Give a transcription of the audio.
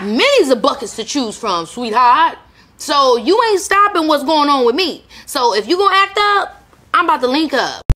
got millions of buckets to choose from, sweetheart. So you ain't stopping what's going on with me. So if you gonna act up, I'm about to link up.